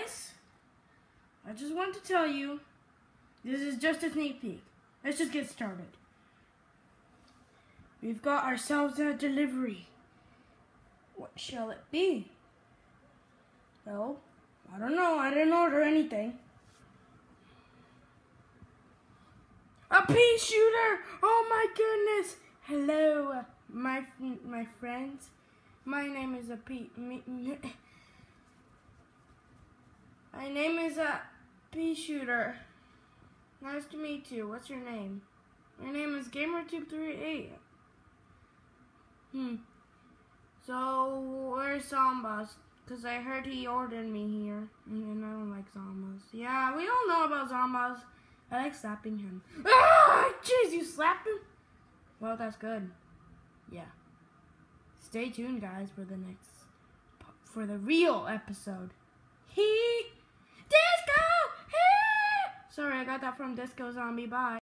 guys. I just want to tell you, this is just a sneak peek. Let's just get started. We've got ourselves a delivery. What shall it be? No, I don't know. I didn't order anything. A pea shooter! Oh my goodness! Hello, my my friends. My name is a pea. My name is a pea shooter. Nice to meet you. What's your name? My name is GamerTube38. Hmm. So, where's Zombas? Because I heard he ordered me here. And I don't like Zombas. Yeah, we all know about Zombas. I like slapping him. Ah! Jeez, you slapped him? Well, that's good. Yeah. Stay tuned, guys, for the next... For the real episode. He... Disco! He! Sorry, I got that from Disco Zombie. Bye.